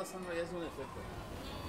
pasando ya es un efecto.